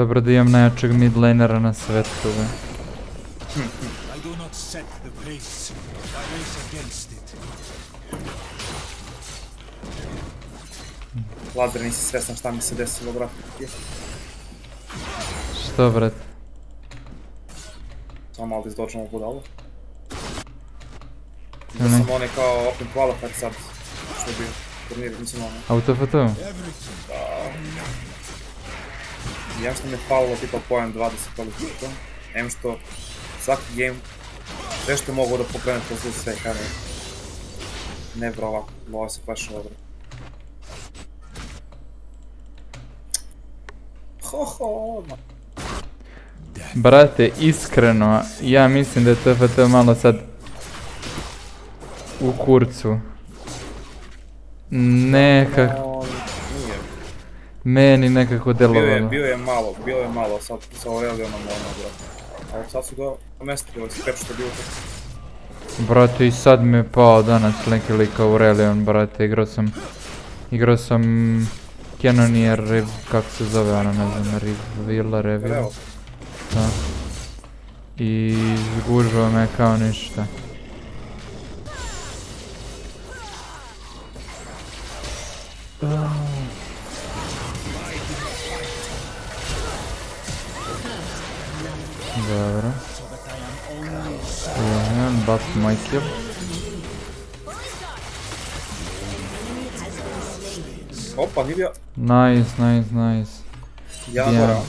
Dobro da imam najjačeg mid lanera na svetu. be. I do not set the pace. I race against it. Lazar, nisi svjestan šta mi se desilo, brate. Što brat? Samo malo da izdođemo. Ne. Da sam onaj kao Open Qualifier sad, što je bio turnir, mislim ono. Autofoto? Everything. Ja što mi je falilo tipa pojem 20 koliko je to. Em što svaki game, sve što mogu da pokrene to zlu sve, ne bro ovako, ovo se baš dobro. Ho ho, ma. Brate, iskreno, ja mislim da je TFT malo sad u kurcu. Nekak. Meni nekako Bio je, bio je malo, bio je malo sad sa Aurelionom ono, brate. Ali sad su ga pomestili, ovaj skrep što je tako. Brate, i sad mi je pao danas neki lik Aurelion, brate, igrao sam... Igrao sam... Cannoneer, Rev- kako se zove ono, ne znam, Rivilla, Revilla, Evo, da. I zgužao me kao ništa. Dobro. Jedan buff moj kill. opa, nije bio, Nice, nice, nice. jedan Ja. gore, a?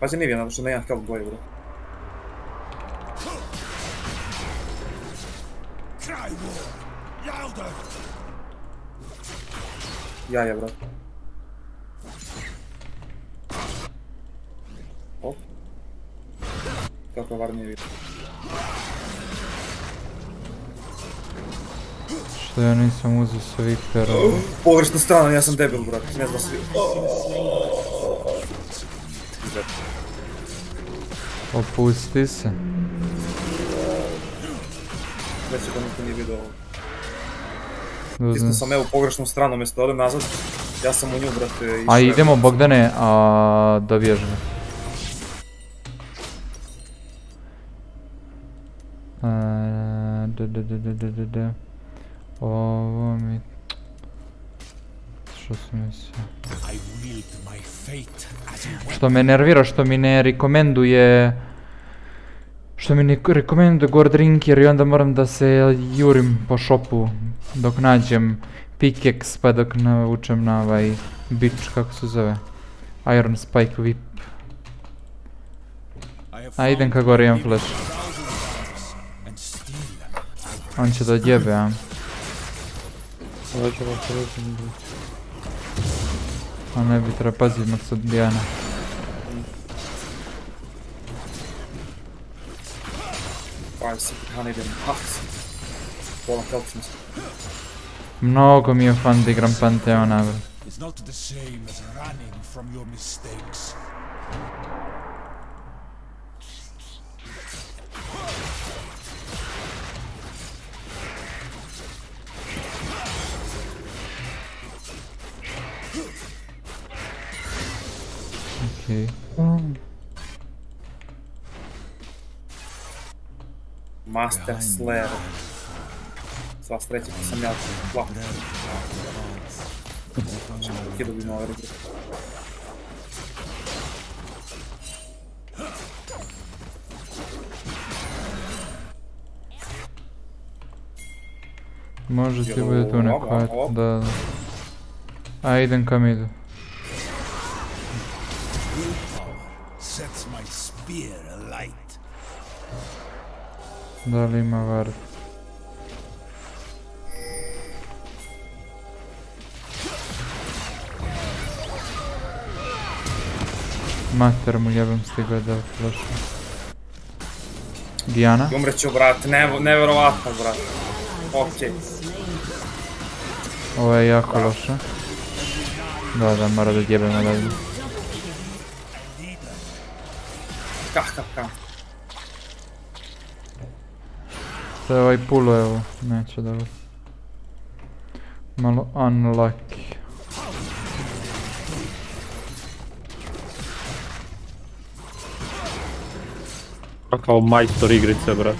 Pazi nije zato što na jedan health boji, bro. Cry war. Louder. Ja je, bro. Op. Vidio. Što ja nisam uzeo sweeper. Pogrešna strana, ja sam debil, bro. Ne znam svi. Opusti se. Već ga niko nije vidio ovo. Da uzmem sam evo pogrešnu stranu, umjesto da odem nazad. Ja sam u nju, brate, išao. A idemo Bogdane, a dobiješ ga. Da, da, da, da. Ovo mi... Što sam mislio? Što me nervira, što mi ne rekomenduje... Što mi ne rekomenduje Gord Drinker i onda moram da se jurim po šopu dok nađem pickaxe pa dok naučem na ovaj bič, kako se zove? Iron Spike Whip. A idem ka gore, imam flash. Idem. Ah, si. Pola health sam se. Mnogo mi je fan da igram Panteona, bro. it's not the same as running from your mistakes. Regret. Može ti Jel bude tu ovo, neko, ovo, eto, ovo? da, da. A idem ka midu. Willpower sets my spear alight. Da li ima vard? Mater mu jebem stigao da flašu. Diana? Umreću, brate, ne, neverovatno, brate. Okej. Ovo je jako loše. Da, da, mora da jebemo dalje. Kah, kah, kah. Je ovaj pulo, evo, neće dobro. Malo unlucky. Kakav majstor igrice, brat.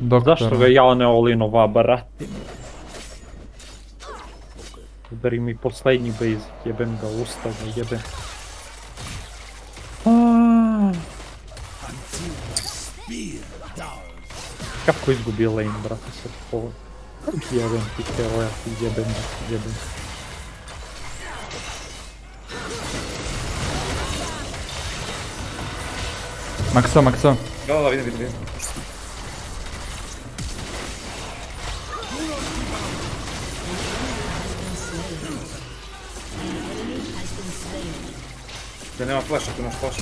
Doktor. Zašto ga ja ne olinova, brati? Udari mi posljednji basic, jebem ga ustava, jebem. Kako izgubio lane, brate, sad ovo. Jebem ti heroja, ti jebem ga, jebem. Maxo, Maxo. Da, da, da, vidim, vidim, vidim. Da nema flasha, tu imaš flash.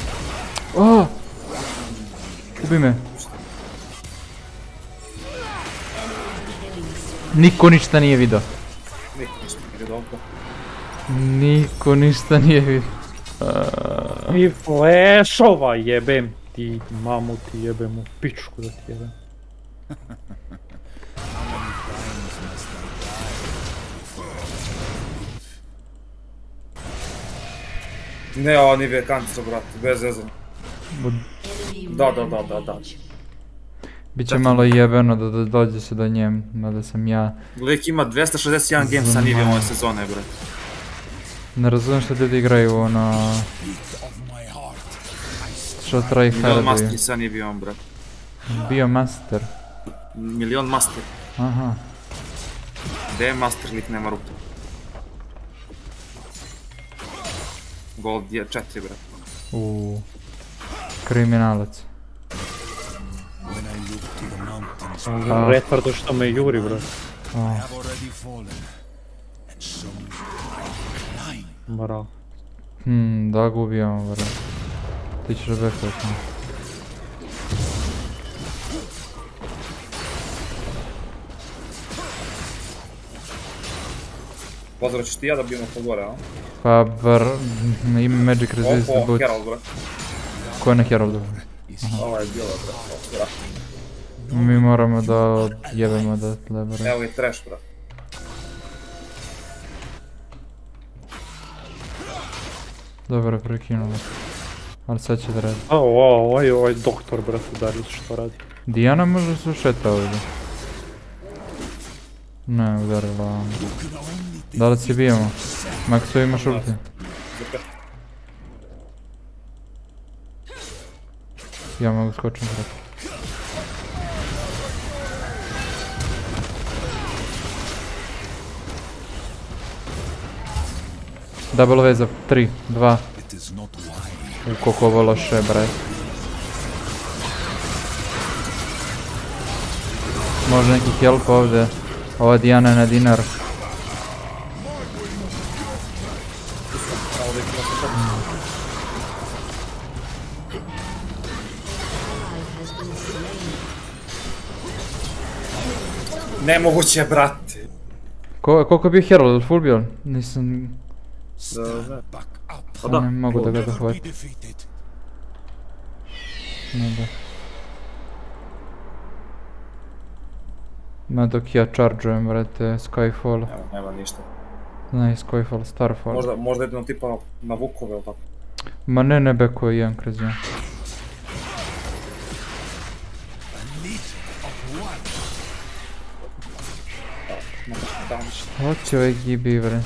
Niko ništa nije vidio. Niko ništa ide dobro. Niko ništa nije vidio. I flashova jebem ti, mamu ti jebem u pičku da ti jebem. Ne, ovo nije vekantica, brate, bez. Bud- Da, da, da, da, da. Biće malo jebeno da, da dođe se do nje, mada sam ja. Lik ima 261 games sa Nivijom ove sezone, brate. Ne razumijem što ljudi igraju ono... of my heart. Što Milion masteri sa Nivijom, brate. Bio master. Milion master. Aha. Gdje je master, lik nema ruke. Gold je 4, brate. U kriminalac. А... Редфорду что, мы е Юри, бро? А. Брал. Хм, да, го убивам, бро. Ти че бе точно. Возвращи я добью е на полгоре, а? Па, бар... Им Magic Resist будет. О, Хералд, бро. Кой е на Хералд, бро? Давай, делай, бро. Mi moramo da jebemo da tle, bro. Evo je trash, brate. Dobro, prekinulo. Ali sad će da radi. A, o, ovaj, ovaj doktor, brate, Darius, što radi? Dijana može se šeta ovdje. Ne, udarila. Da li se bijemo? Maxo imaš ulti? Ja mogu skočiti Double za 3, 2, It is not wise. u koliko ovo loše, bre. Može neki help ovdje. Ova Diana je na dinar. Nemoguće, brate. Ko, koliko je bio Herald, full bio? Nisam... Da, Back up. Pa Ne da. mogu da ga defeated. Ne da. Ma dok ja chargeujem, brate, Skyfall. Evo, nema ništa. Ne, Skyfall, Starfall. Možda, možda idemo tipa na Vukove ili tako. Ma ne, ne beko je jedan kroz jedan. Hoće ovaj gibi, bre.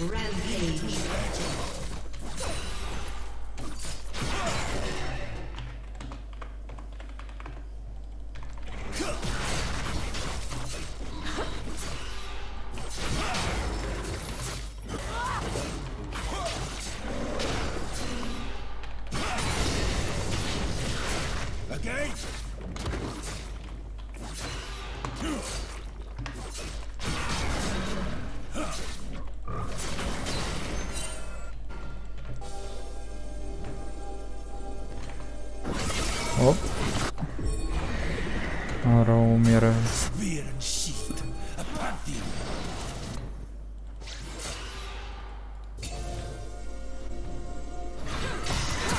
Rampage.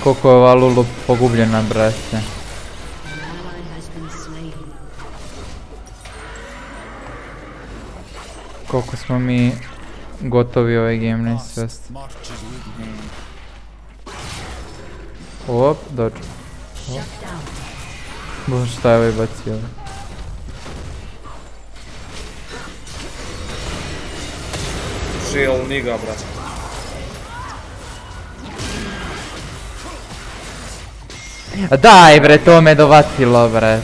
Koliko je ova Lulu pogubljena, brate. Koliko smo mi gotovi ovaj game, ne svest. Op, dođu. Bože, šta je ovaj bacio? Shield niga, brate. Daj bre, to me dovatilo, brate.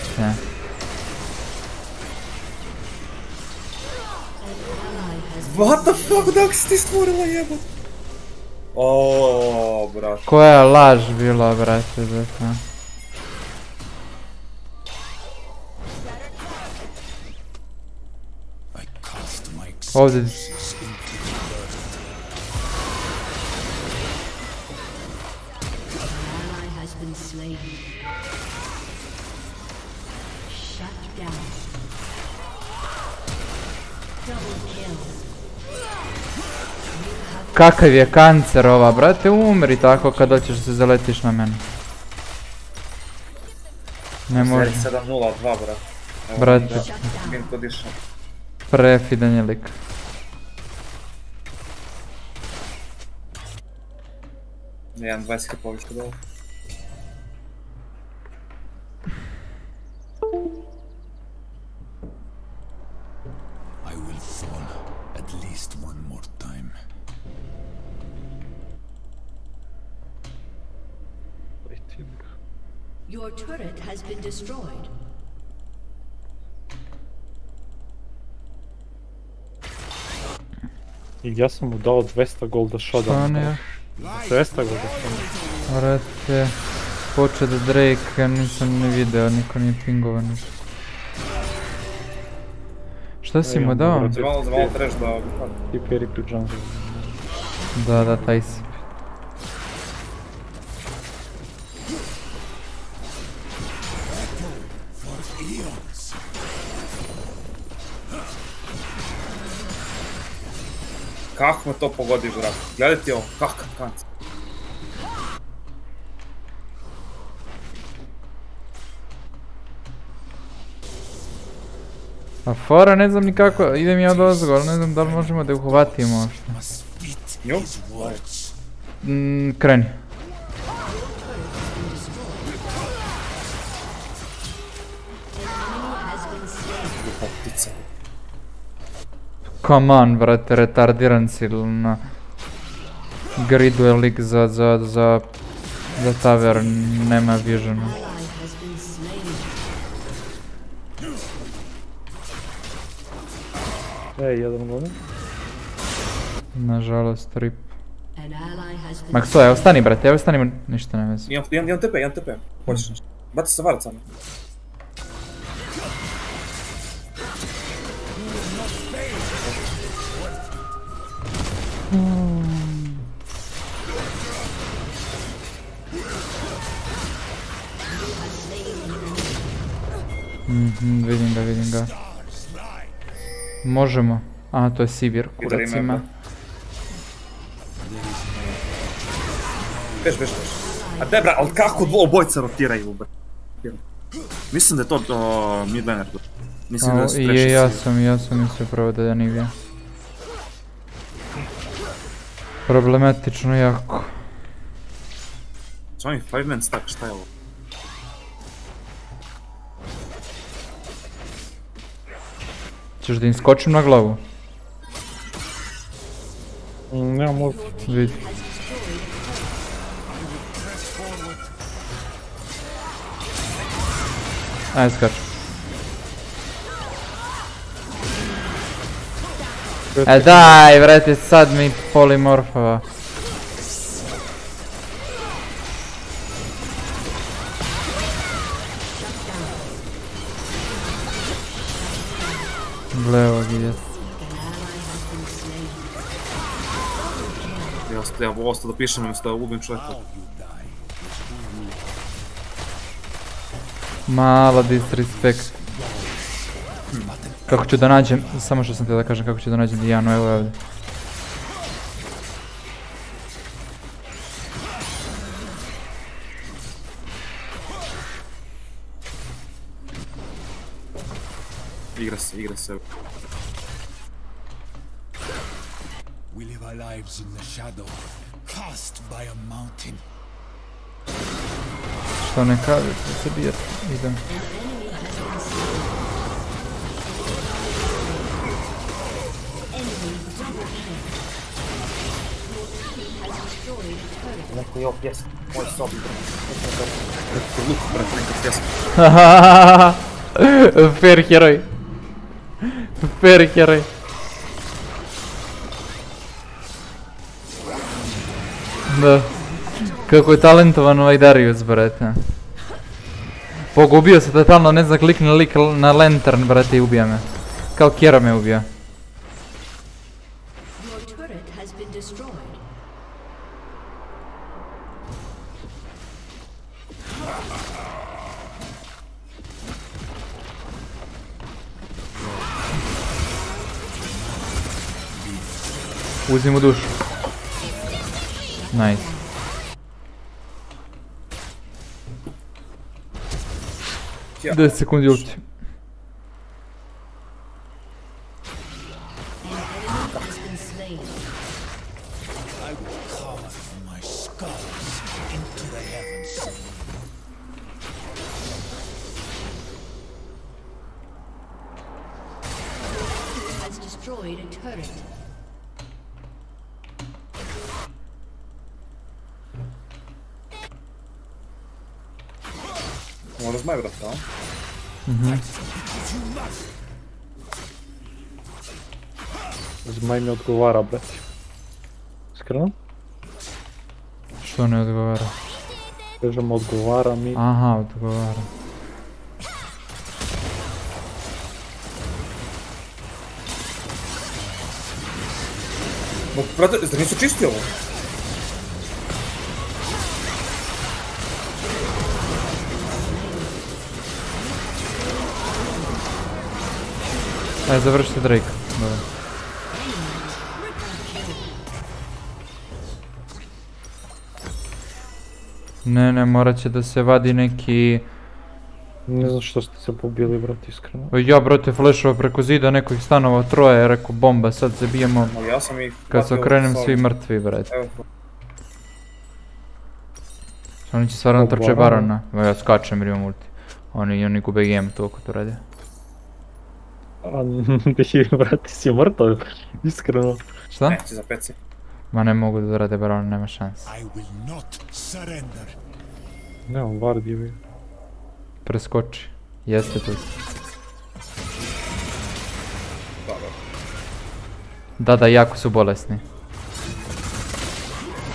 Has What the fuck, dok si ti stvorila jebot? O, brate. Koja laž bila, brate, za to. I cast my Ovdje. Kakav je kancer ova, brate, umri tako kad hoćeš da se zaletiš na mene. Ne može, 7-0-2, brate. Evo, Brate. prefidan je lik. Jedan 20 hipović kod Your turret has been destroyed. I ja sam mu dao 200 golda Šta shoda. on je? 200 golda shoda. Brate, počet Drake, ja nisam ni video, niko nije pingovan. ništa. Šta si mu dao? Za malo treš da... I jungle. Da, da, taj si. Kako me to pogodi, brate? Gledaj ti ovo, kakav kanc. A fora ne znam ni kako, idem ja od ozgo, ali ne znam da li možemo da uhvatimo Nju? words. Mm, kreni. Come on, brate, retardiran si na... Gridu je lik za, za, za... Za tavern, nema visiona. Ally has been slain. E, jedan golda. Nažalost, rip. Been Makso, evo stani, brate, evo stani, ništa ne vezi. Imam, imam, imam TP, imam TP. Hoćeš nešto. Bati se varac samo. Mhm, vidim ga, vidim ga. Možemo. Aha, to je Sivir, kurac ima. Beš, beš, beš. A de, bra, ali kako dvo obojica rotiraju, bra? Mislim da je to uh, mid laner. bra. Mislim da A, su je, ja sam, ja sam mislio prvo da je Anivia. Problematično jako. Samo mi 5 man stack, šta je ovo? Češ da im skočim na glavu? Mm, Nema mogu. Vidi. Ajde skač. E daj, vrati, sad mi polimorfova. Gle ovog je. An ally has been slain. Ja sam ja ostao da pišem umjesto da ubim čovjeka. Mala disrespekt. Kako ću da nađem, samo što sam htio da kažem kako ću da nađem Dijanu, evo je ovdje. Igra se, igra se. We live our lives in the shadow, cast by a mountain. Što ne kaže, da se bije, idem. Enemy double kill. Your team has destroyed a turret. Neko je ovdje, moj sobi. Heroj. Da. Kako je talentovan ovaj Darius, brate. Pogubio se totalno, ne znam, klikne lik na lantern, brate, i ubija me. Kao Kjera me ubija. Uzi mu dušu. Nice. Ja. 10 sekundi ulti. Odgovara, brati. Iskreno? Što ne odgovara? Kažem odgovara mi. Aha, odgovara. Ma, brate, zar nisu čisti ovo? Ajde, završite Drake. Ne, ne, morat će da se vadi neki... Ne znam što ste se pobili, brati, iskreno. Ja, brate, flešova preko zida, neko ih stanova troje, rekao bomba, sad se bijemo. Ja sam ih... Kad se okrenem, svi mrtvi, brate. Evo, Oni će stvarno trče. Evo ja skačem jer imam ulti. Oni, oni gube game toliko to radi. A, ti, brati, si mrtav, iskreno. Šta? neće za peci. Ma ne mogu da rade barona, nema šanse. Surrender. Nemam vard je bio. Preskoči. Jeste tu. Da, da. Jako su bolesni.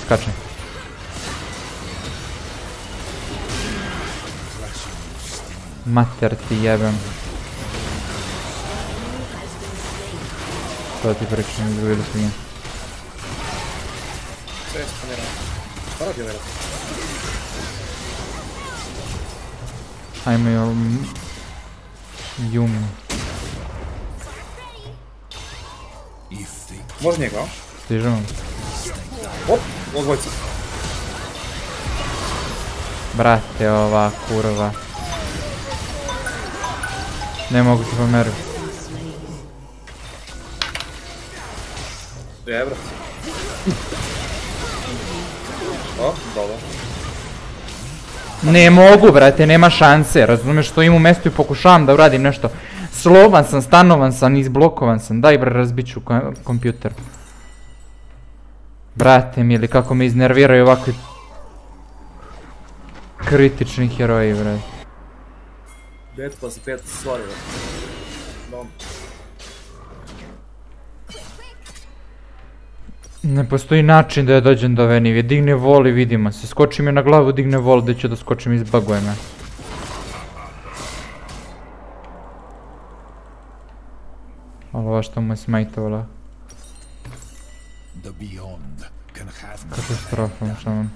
Skačem. Mater ti jebem. To ti pričam, izgubili su njih. Sve je spanirano. Šta radi ovaj rat? Joj... Yumi. If they Može njega? Stižemo. Op, odvojca. Brate, ova kurva. Ne mogu ti pomeriti. Je, brate. O, dobro. Ne mogu, brate, nema šanse, razumeš, stojim u mjestu i pokušavam da uradim nešto. Slovan sam, stanovan sam, izblokovan sam, daj bre, razbit ću ko- kompjuter. Brate mili, kako me iznerviraju ovakvi kritični heroji, brate. 5 plus 5, sorry, brate. Ne postoji način da ja dođem do ove nivije, digne vol i vidimo se, skoči mi na glavu, digne vol, gdje ću da skočim, izbaguje me. Ali ova što mu je smajtovala. Katastrofa, šaman.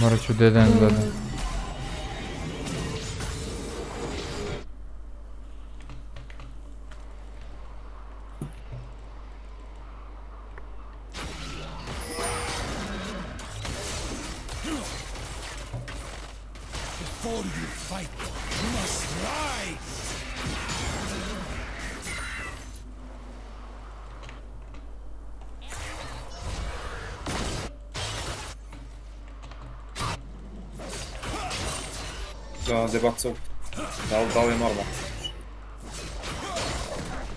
Morat ću DDN dodati. Before you fight, you must rise! Da, debacał. Dał, dał je norma.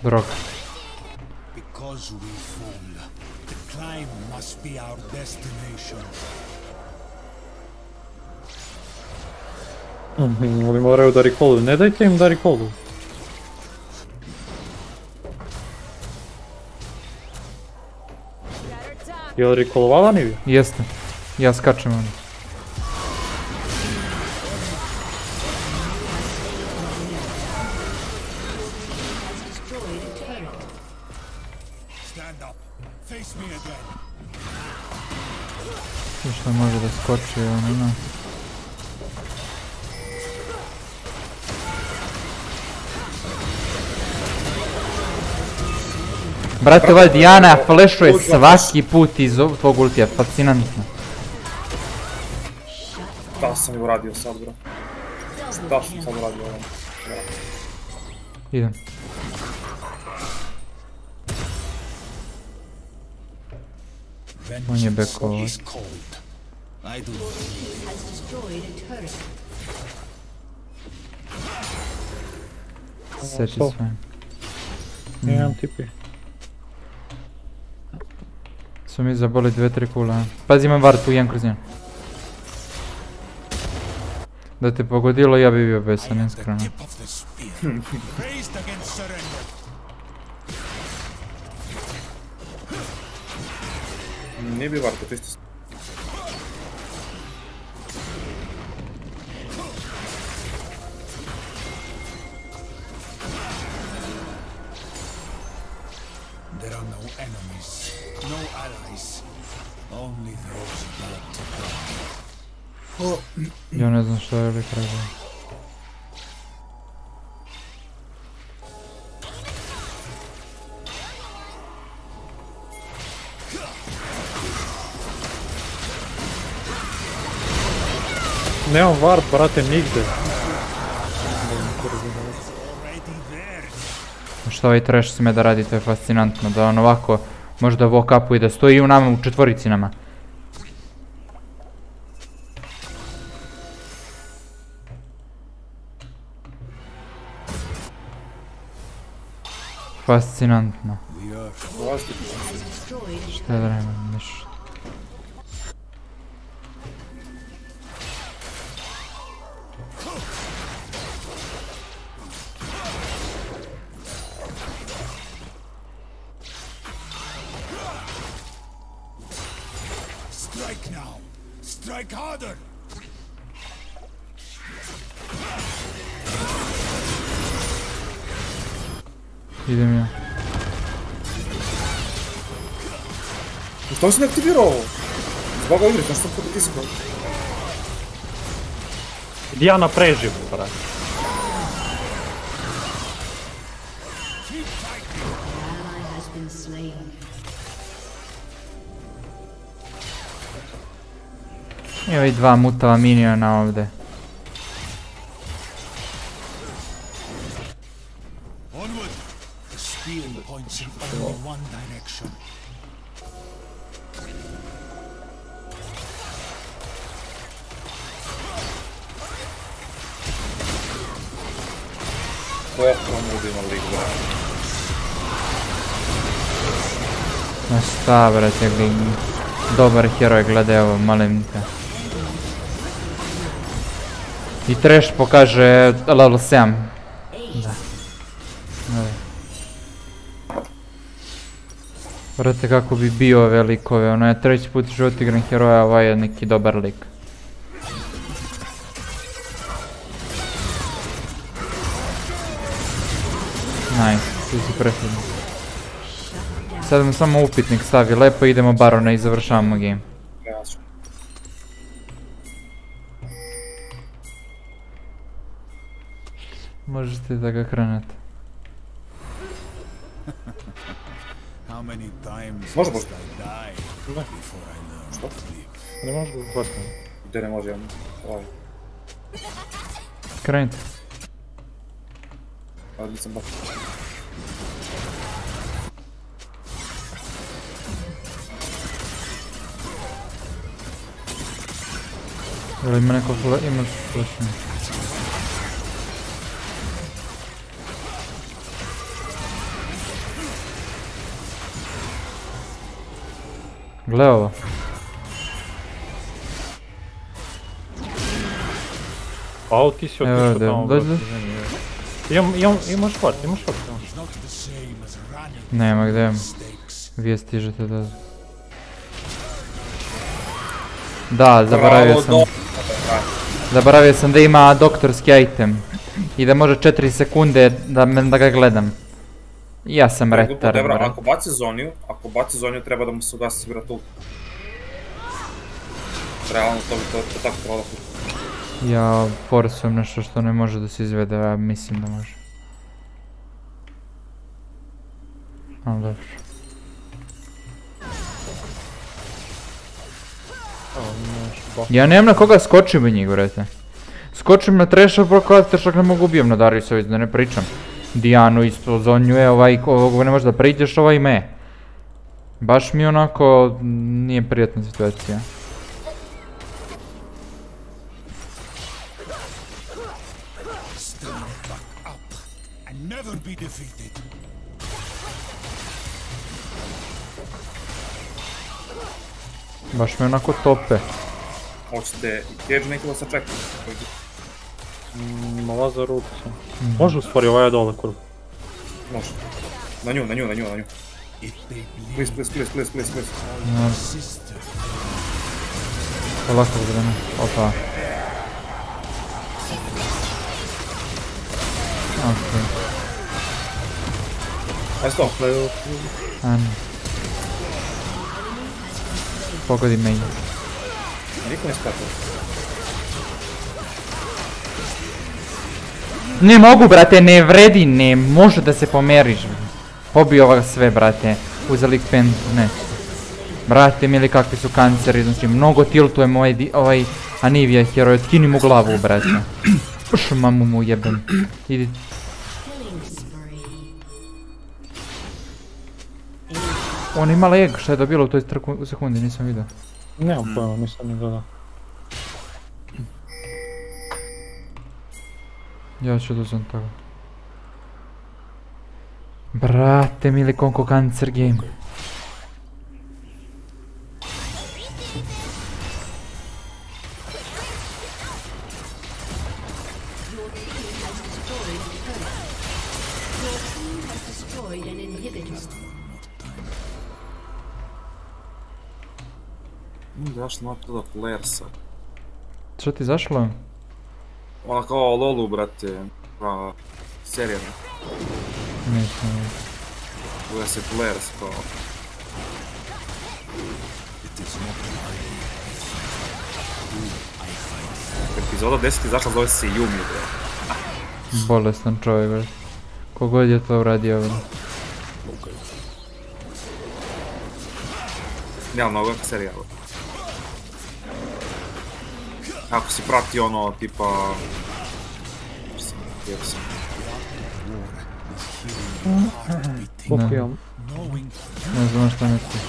Drog. Because we fall, the climb must be our destination. Mhm, Oni moraju da recalluju, ne dajte im da recalluju. Li recallovala Nivija? Jeste. Ja skačem ono. Što može da skoči, ono, no. Brate, ova Diana flešuje svaki put iz ovog tvog ultija, fascinantno. Šta sam uradio sad, bro? Šta sam sad uradio ovo? Idem. On je destroyed a turret. Satisfying. Jedan tipi. Su mi zaboli dve, tri kula. a? Pazi imam vart jedan kroz jedan. Da te pogodilo ja bi bio besan, iskreno. Nije bi varto, čisto. There Ja ne znam što je lik rekao. Nemam warp, brate, nigde. Što ovaj trash sme da radi, to je fascinantno. Da on ovako možda walk upu i da stoji u nama u četvorici nama. Fascinantno. We are Dolazite. Has destroyed a Šta da nema, ništa. Ne aktivirao ovo? Zbog igre, što sam potiskao? Diana preživ, brate. slain. I ovi dva mutava miniona ovde. Onward. The spear points in only one direction. Koliko mu ima lik? Ma šta brate, dobar heroj, gledaj ovo, te. I trash pokaže level 7. Da. Brate kako bi bio ove likove, ono ja treći put u životu igram heroja, ovaj je neki dobar lik. Si preferno. Sad mu samo upitnik stavi, lepo idemo barona i završavamo game. Možete da ga krenete. How many times Može, must može. I die before I learn to live? Ne ga uhvatiti. Gdje ne može, ono. Ovaj. Krenite. Ali nisam baš. Jel ima neko fle... ima flashing? Gle ovo. Ao, ti si Imam, imam, imaš hvat, imaš running Nema gdje. Vi stižete da... Da, zaboravio sam. Zaboravio sam da ima doktorski item. I da može 4 sekunde da, me- da ga gledam. Ja sam retar, ako baci zoniju, ako baci zoniju treba da mu se ugasi ult. Realno to bi to, to tako trebalo. Ja forsujem nešto što ne može da se izvede, a mislim da može. Ali dobro. Ja nemam na koga skočim u njih, brate. Skočim na treša, prokladite što ne mogu ubijem na Dariusović, da ne pričam. Dijanu isto zonjuje, ovaj, ovog ne može da priđeš, ovaj me. Baš mi onako nije prijatna situacija. Baš mi onako tope. Hoćete i Cage neki da se čeka. Mm, Lazar ult sam. Može u stvari, ovaj je dole kurva. Može. Na nju, na nju, na nju, na nju. Please, please, please, please, please, please. No, sister, polako budemo. Opa. Okej. Ajde sto. Ajme. Pogodi me. Niko ne mogu, brate, ne vredi, ne može da se pomeriš. Pobio ovak sve, brate. Uzeli pen, ne. Brate, mili kakvi su kanceri, znači mnogo tiltujem ovaj, di- ovaj Anivija heroj, otkini mu glavu, brate. Uš, mamu mu jebem. Idi, on ima leg, šta je dobilo u toj trku- sekundi, nisam vidio. Nemam pojma, nisam ni gledao. Ja ću da uzem toga. Brate, mili konko kancer game. Da flersa? Što ti zašlo? Ona kao Lolu, brate. Pa, serija. Neću. Uve se flers kao. Epizoda 10 izašla zove se Yumi, bre. Bolestan čovjek, brate. Kogod je to uradio, brate. Ja, mnogo je Ako si prati ono, tipa... Sam... Ne znam šta misliš.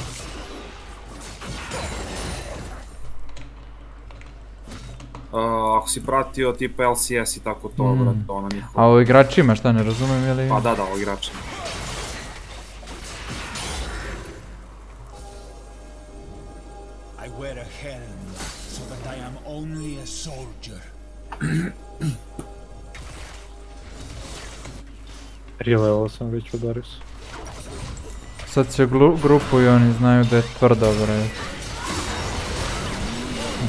Uh, ako si pratio tipa LCS i tako to, Mm. brate, ono A njihovo. o igračima šta ne razumijem ili... Pa da, da, o igračima. Soldier. Level sam već u Dariusu. Sad se glu- grupu i oni znaju da je tvrdo, brate.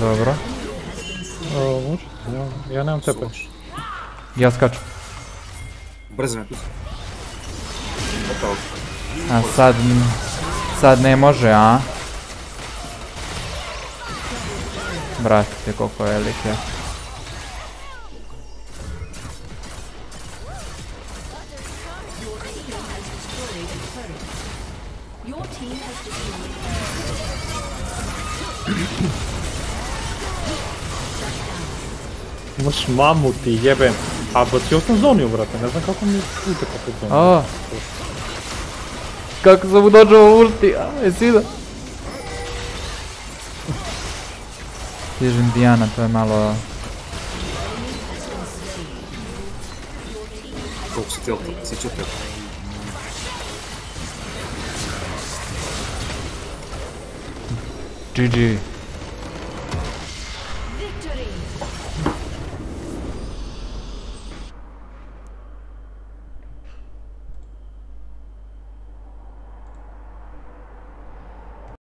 Dobro. O, može, ja, ja nemam tepe. Ja skačem. Brzo me tu. Gotovo. A sad... Sad ne može, a? Brate, koliko je has destroyed Imaš mamu ti jebem. A bacio sam zoniju, brate, ne znam kako mi uteka po zoniju. Kako sam mu dođao u ulti, a, jesi vidio? Stižem Diana, to je malo... Koliko si tilta, si četiri. GG.